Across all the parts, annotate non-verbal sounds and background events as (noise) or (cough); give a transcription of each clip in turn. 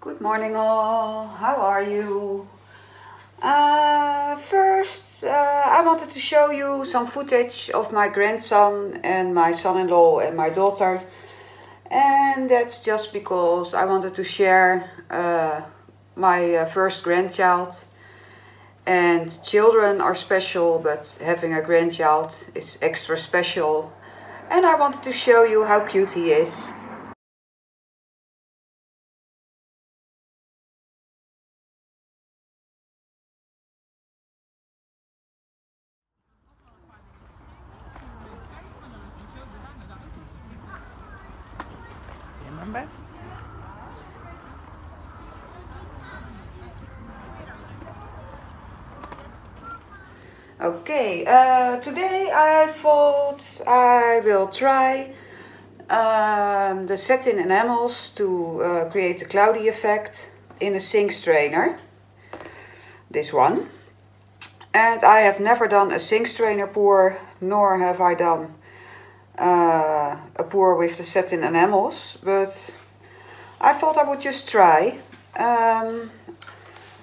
Good morning all, how are you? Uh, first, uh, I wanted to show you some footage of my grandson and my son-in-law and my daughter. And that's just because I wanted to share uh, my uh, first grandchild. And children are special, but having a grandchild is extra special. And I wanted to show you how cute he is. Okay, uh, today I thought I will try um, the satin enamels to uh, create a cloudy effect in a sink strainer. This one. And I have never done a sink strainer pour, nor have I done uh, a pour with the satin enamels, but I thought I would just try. Um,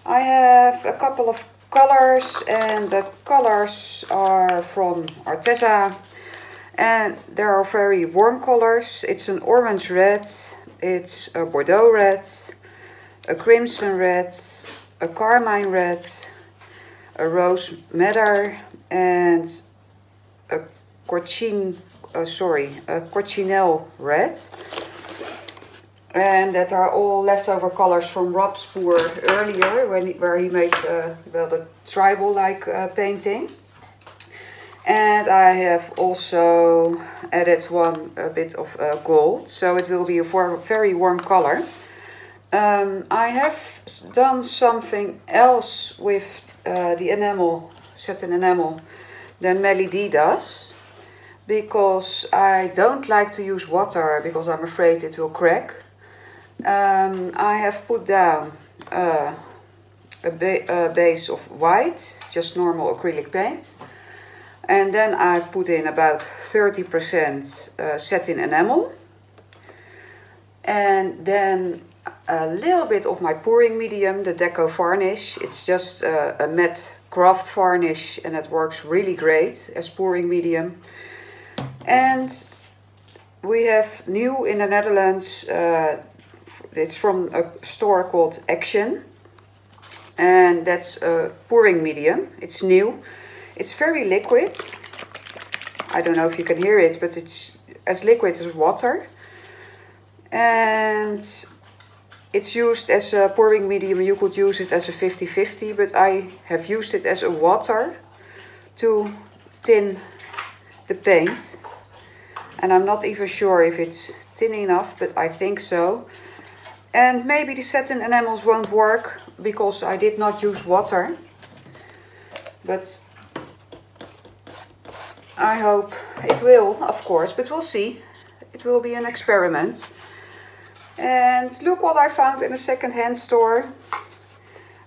I have a couple of colors and the colors are from Arteza and they are very warm colors. It's an orange red, it's a Bordeaux red, a crimson red, a carmine red, a rose madder and a corchin, uh, sorry, a cochineal red. And that are all leftover colors from Rob's pour earlier, when he, where he made uh, well, the tribal-like uh, painting. And I have also added one a bit of uh, gold, so it will be a very warm color. Um, I have done something else with uh, the enamel, satin enamel, than MelyD does. Because I don't like to use water, because I'm afraid it will crack. Um, I have put down uh, a, ba a, base of white, just normal acrylic paint. And then I've put in about 30% uh, satin enamel. And then a little bit of my pouring medium, the Deco Varnish. It's just a matte craft varnish and it works really great as pouring medium. And we have new in the Netherlands uh, it's from a store called Action. And that's a pouring medium. It's new. It's very liquid. I don't know if you can hear it, but it's as liquid as water. And it's used as a pouring medium. You could use it as a 50-50, but I have used it as a water to tin the paint. And I'm not even sure if it's thin enough, but I think so. And maybe the satin enamels won't work because I did not use water. But I hope it will, of course, but we'll see. It will be an experiment. And look what I found in a second-hand store.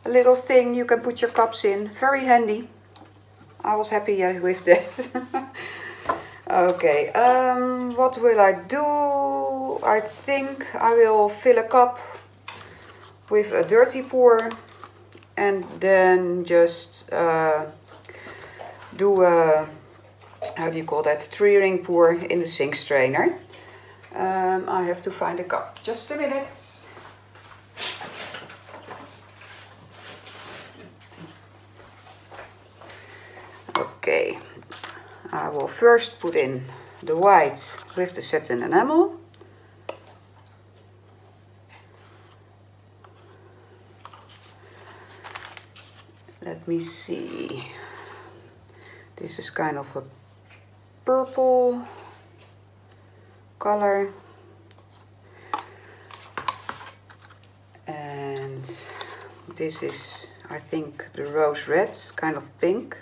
A little thing you can put your cups in. Very handy. I was happy (laughs) with that. (laughs) okay, um, what will I do? I think I will fill a cup with a dirty pour and then just uh, do a, how do you call that, three ring pour in the sink strainer. Um, I have to find a cup. Just a minute. Okay, I will first put in the white with the satin enamel. Let me see. This is kind of a purple color. And this is I think the rose red kind of pink.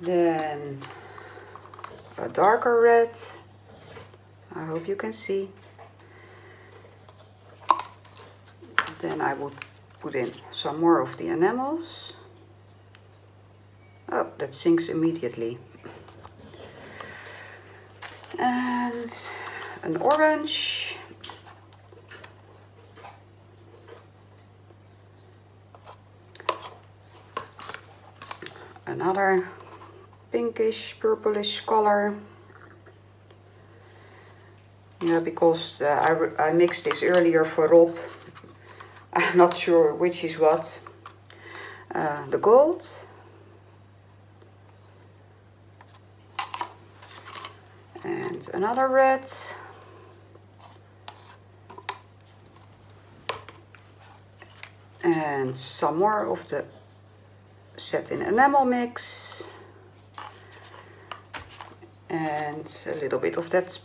Then a darker red. I hope you can see Then I would put in some more of the enamels. Oh, that sinks immediately. And an orange. Another pinkish, purplish color. Yeah, because uh, I, I mixed this earlier for Rob. I'm not sure which is what. Uh, the gold. And another red. And some more of the satin enamel mix. And a little bit of that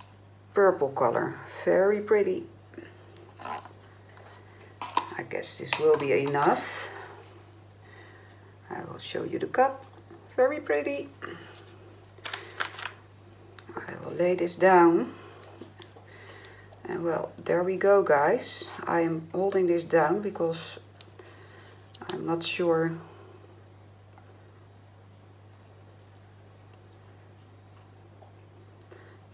purple color. Very pretty. I guess this will be enough. I will show you the cup. Very pretty. I will lay this down. And well, there we go guys. I am holding this down because I'm not sure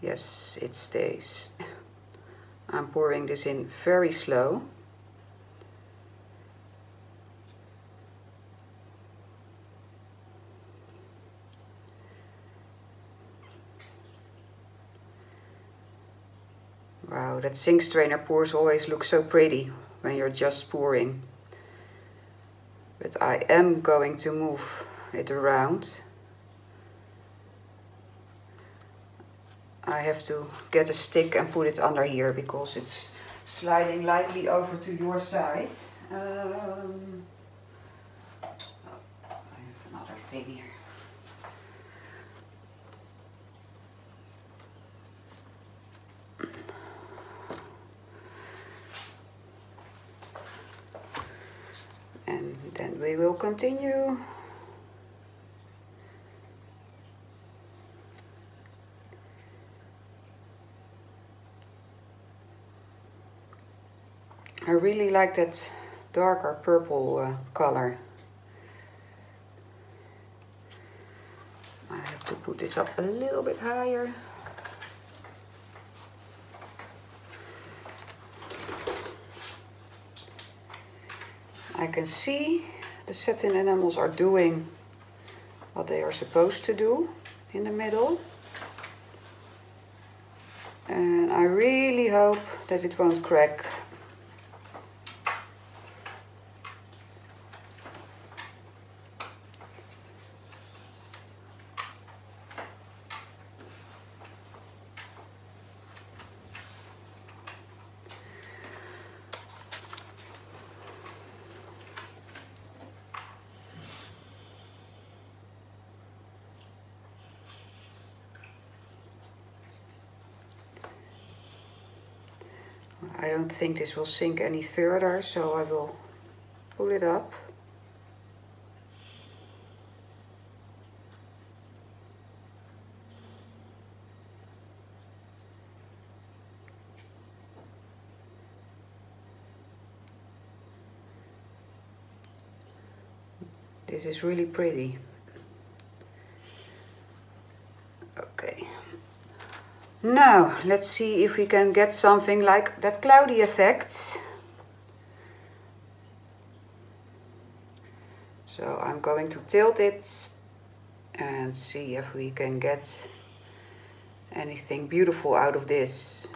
Yes, it stays. I'm pouring this in very slow. That sink strainer pours always look so pretty when you're just pouring. But I am going to move it around. I have to get a stick and put it under here because it's sliding lightly over to your side. Um, oh, I have another thing here. And then we will continue. I really like that darker purple uh, color. I have to put this up a little bit higher. I can see the satin enamels are doing what they are supposed to do in the middle. And I really hope that it won't crack I don't think this will sink any further, so I will pull it up. This is really pretty. Now, let's see if we can get something like that cloudy effect. So I'm going to tilt it and see if we can get anything beautiful out of this.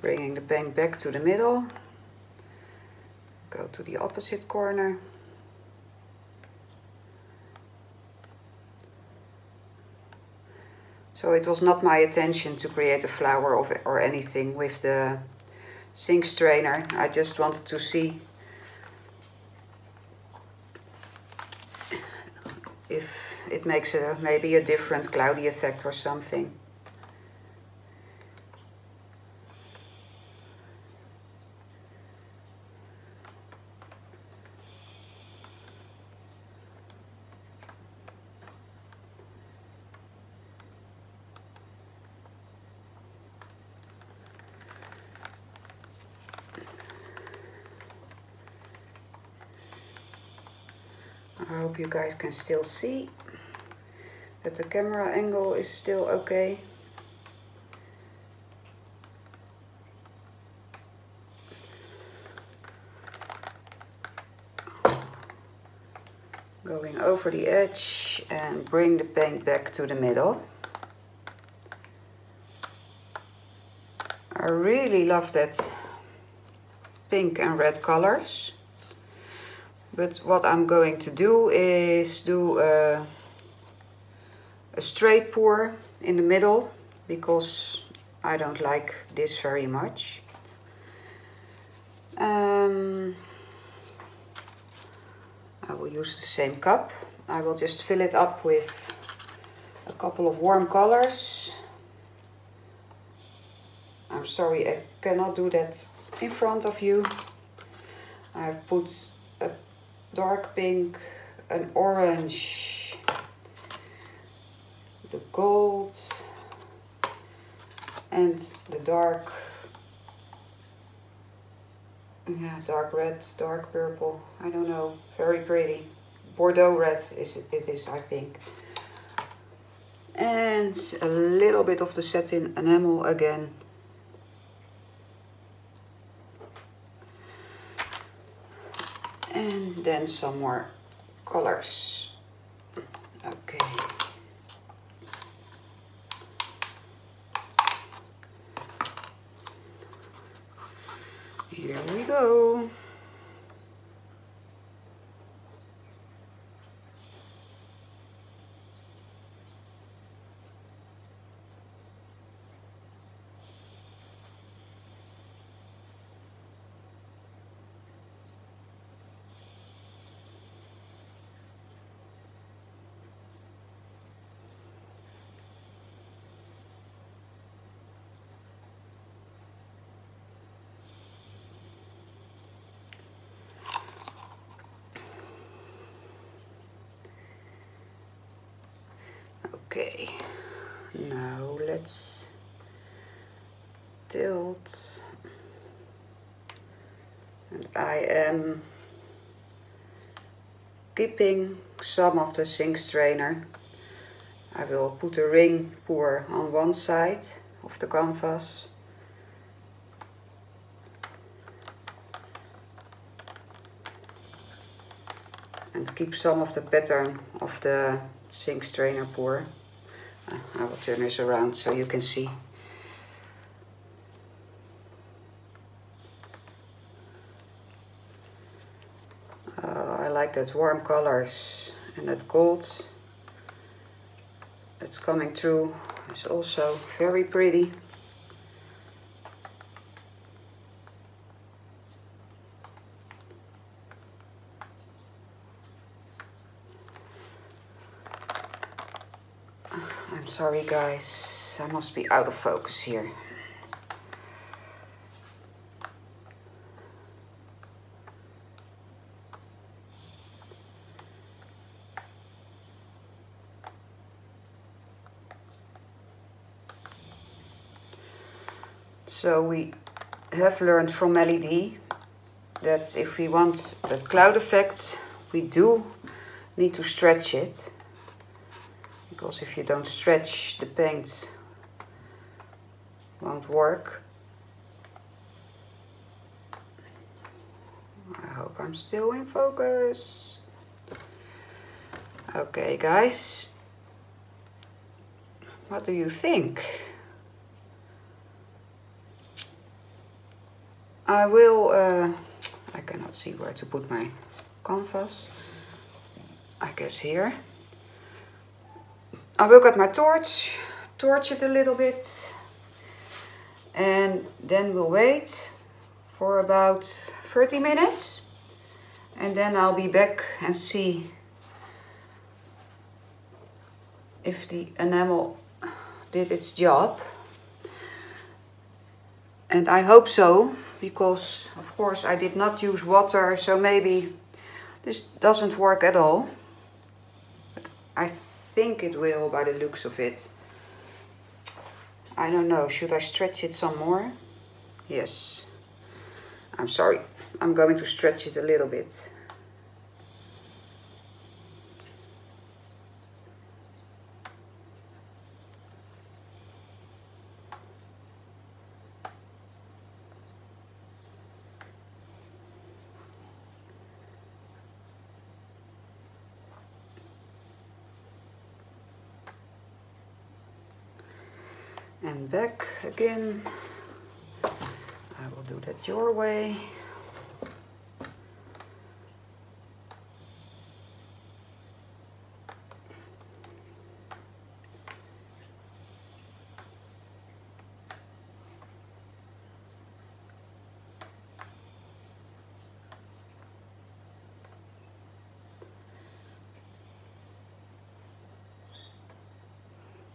Bringing the pen back to the middle. Go to the opposite corner. So it was not my intention to create a flower of, or anything with the sink strainer. I just wanted to see if it makes a, maybe a different cloudy effect or something. I hope you guys can still see that the camera angle is still okay. Going over the edge and bring the paint back to the middle. I really love that pink and red colors. But what I'm going to do is do a, a straight pour in the middle because I don't like this very much. Um, I will use the same cup. I will just fill it up with a couple of warm colors. I'm sorry, I cannot do that in front of you. I've put a dark pink, an orange, the gold, and the dark, yeah, dark red, dark purple, I don't know, very pretty. Bordeaux red is it, is, I think. And a little bit of the satin enamel again. and then some more colors. Okay. Here we go Okay, now let's tilt. And I am keeping some of the sink strainer. I will put a ring pour on one side of the canvas. And keep some of the pattern of the sink strainer pour. Uh, I will turn this around so you can see. Uh, I like that warm colors and that gold that's coming through is also very pretty. Sorry guys, I must be out of focus here. So we have learned from LED that if we want that cloud effect, we do need to stretch it because if you don't stretch the paint won't work. I hope I'm still in focus. Okay guys. What do you think? I will uh, I cannot see where to put my canvas. I guess here I will get my torch, torch it a little bit and then we'll wait for about 30 minutes and then I'll be back and see if the enamel did its job. And I hope so because of course I did not use water so maybe this doesn't work at all. But I think it will by the looks of it. I don't know, should I stretch it some more? Yes. I'm sorry, I'm going to stretch it a little bit. Back again. I will do that your way.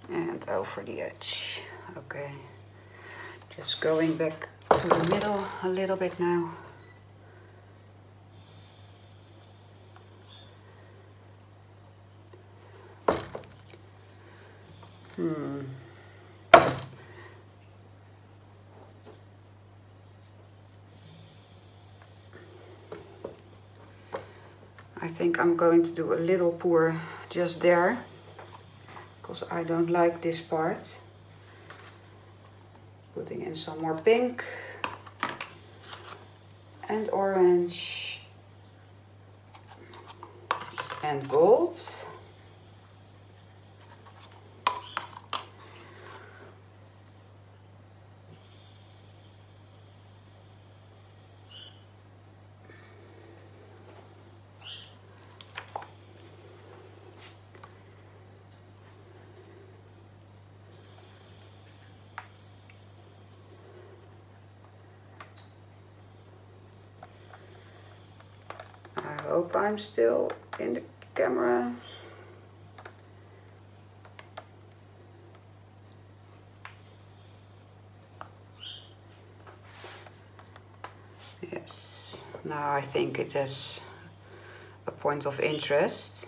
and over the edge okay. Just going back to the middle a little bit now. Hmm. I think I'm going to do a little pour just there because I don't like this part. Putting in some more pink and orange and gold. Hope I'm still in the camera. Yes, now I think it has a point of interest.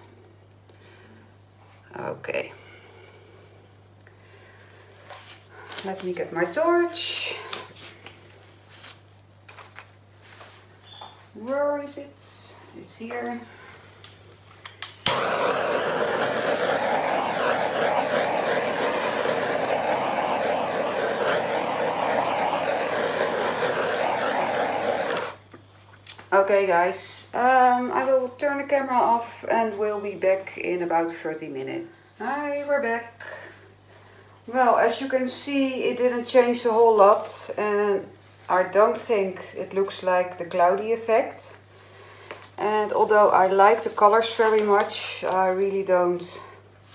Okay. Let me get my torch. Where is it? It's here. Okay guys, um, I will turn the camera off and we'll be back in about 30 minutes. Hi, we're back. Well, as you can see, it didn't change a whole lot and I don't think it looks like the cloudy effect. And although I like the colors very much, I really don't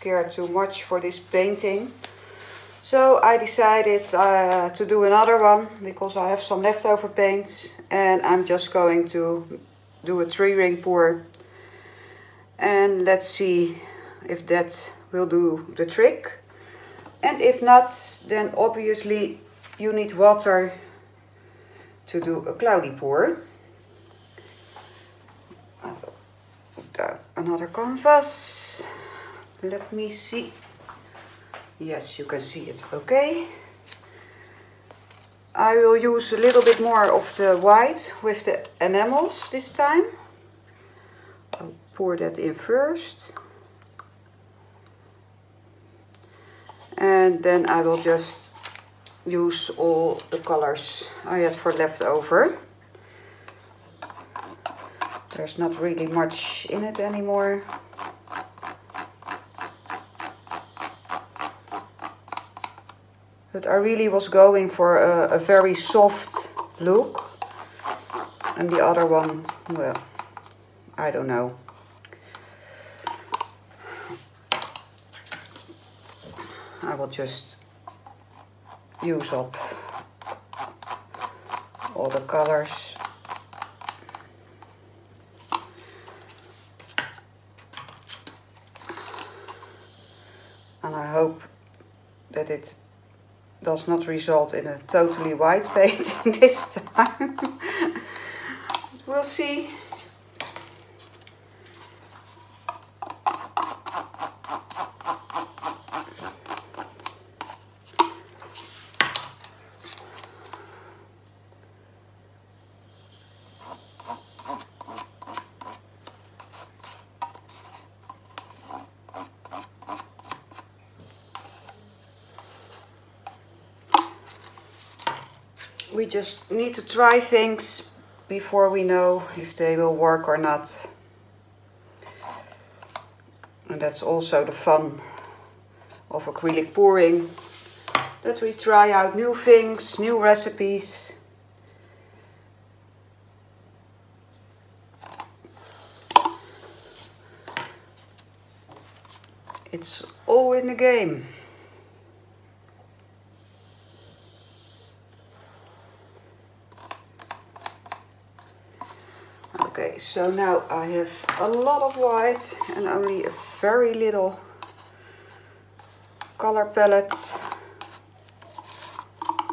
care too much for this painting. So I decided uh, to do another one because I have some leftover paints and I'm just going to do a three ring pour and let's see if that will do the trick. And if not, then obviously you need water to do a cloudy pour. Another canvas. Let me see. Yes, you can see it okay. I will use a little bit more of the white with the enamels this time. I'll pour that in first. And then I will just use all the colors I had for leftover. There's not really much in it anymore. But I really was going for a, a very soft look. And the other one, well, I don't know. I will just use up all the colors not result in a totally white (laughs) painting this time. (laughs) we'll see. We just need to try things before we know if they will work or not. And that's also the fun of acrylic pouring. that we try out new things, new recipes. It's all in the game. Okay, so now I have a lot of white and only a very little color palette.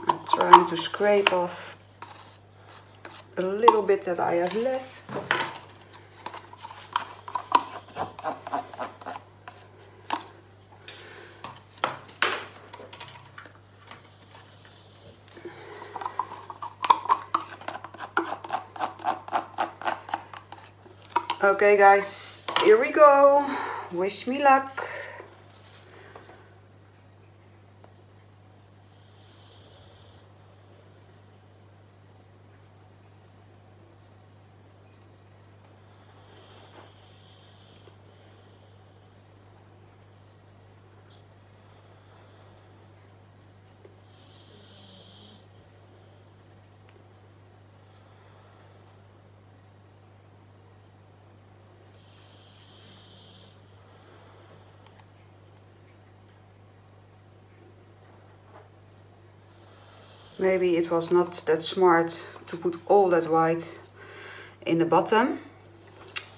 I'm trying to scrape off a little bit that I have left. Okay guys, here we go. Wish me luck. Maybe it was not that smart to put all that white in the bottom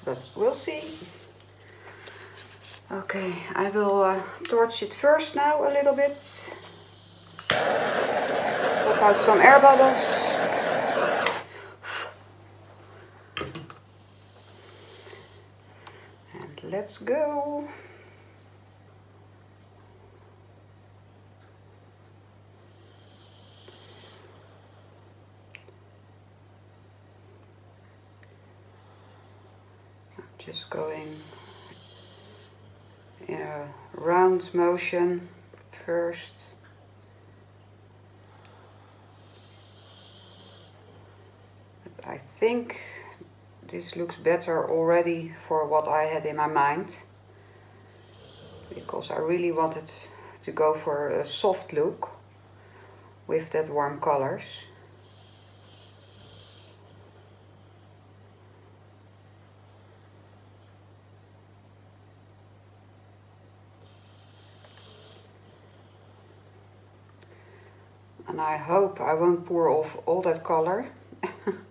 but we'll see. Okay I will uh, torch it first now a little bit. Pop out some air bubbles. And let's go just going in a round motion first. I think this looks better already for what I had in my mind because I really wanted to go for a soft look with that warm colors. And I hope I won't pour off all that color. (laughs)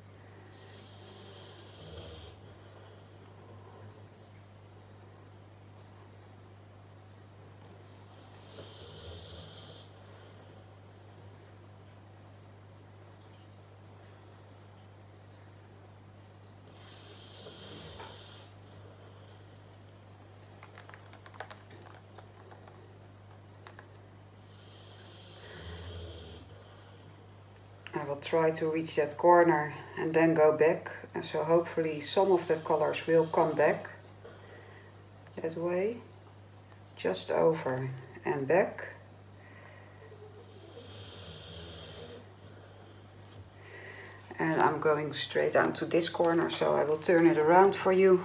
try to reach that corner and then go back. And so hopefully some of that colors will come back that way. Just over and back. And I'm going straight down to this corner so I will turn it around for you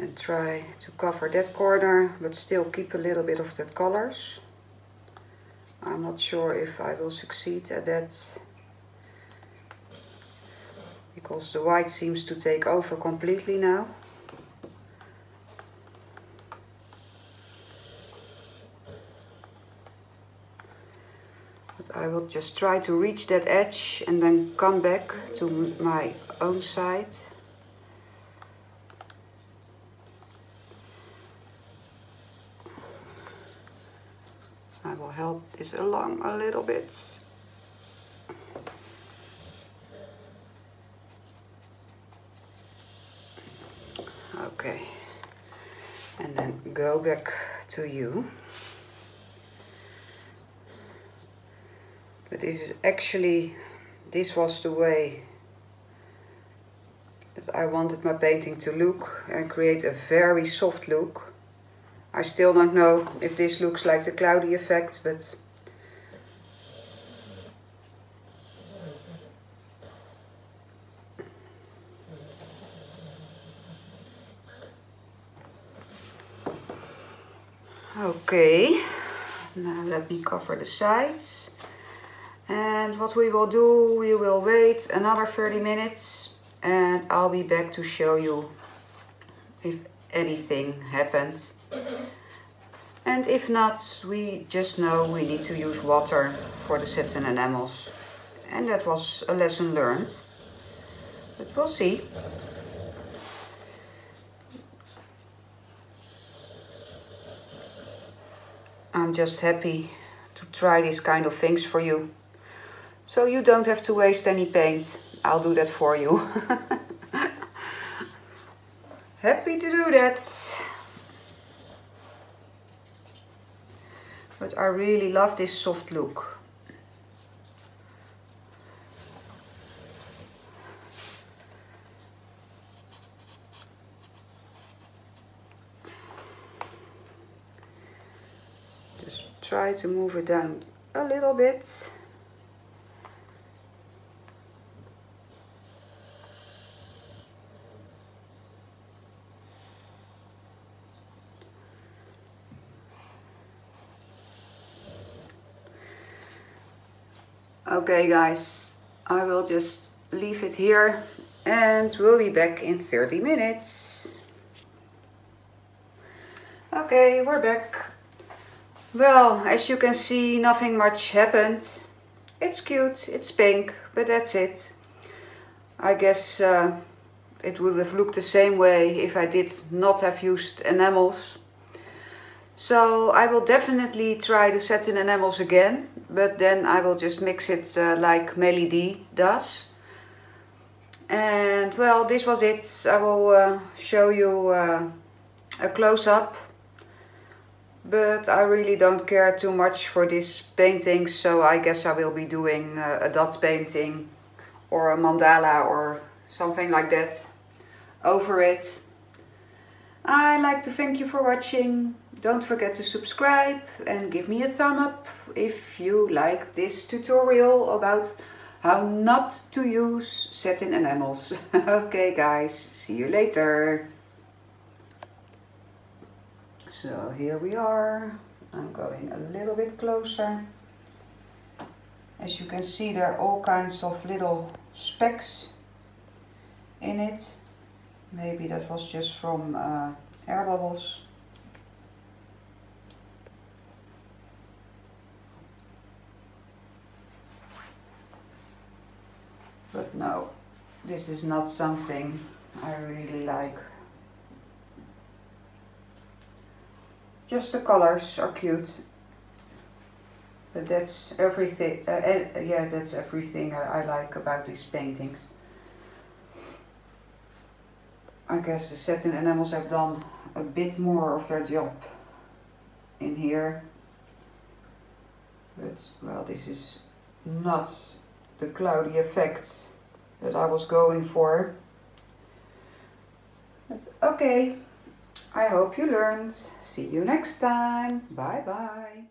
and try to cover that corner but still keep a little bit of that colors. I'm not sure if I will succeed at that because the white seems to take over completely now. But I will just try to reach that edge and then come back to my own side. I will help this along a little bit. Okay, and then go back to you. But this is actually, this was the way that I wanted my painting to look and create a very soft look. I still don't know if this looks like the cloudy effect, but Okay, now let me cover the sides. And what we will do, we will wait another 30 minutes and I'll be back to show you if anything happened. And if not, we just know we need to use water for the satin enamels. And that was a lesson learned. But we'll see. I'm just happy to try these kind of things for you. So you don't have to waste any paint. I'll do that for you. (laughs) happy to do that. But I really love this soft look. Just try to move it down a little bit. Okay guys, I will just leave it here and we'll be back in 30 minutes. Okay, we're back. Well, as you can see, nothing much happened. It's cute, it's pink, but that's it. I guess uh, it would have looked the same way if I did not have used enamels. So I will definitely try the satin enamels again, but then I will just mix it uh, like MelyD does. And well, this was it. I will uh, show you uh, a close-up but I really don't care too much for this painting, so I guess I will be doing a dot painting or a mandala or something like that over it. I like to thank you for watching. Don't forget to subscribe and give me a thumb up if you like this tutorial about how not to use satin enamels. (laughs) okay guys, see you later. So here we are. I'm going a little bit closer. As you can see there are all kinds of little specks in it. Maybe that was just from uh, air bubbles. But no, this is not something I really like. Just the colors are cute. But that's everything, uh, uh, yeah, that's everything I, I like about these paintings. I guess the satin enamels have done a bit more of their job in here. But, well, this is not the cloudy effect that I was going for. But, okay. I hope you learned. See you next time. Bye bye.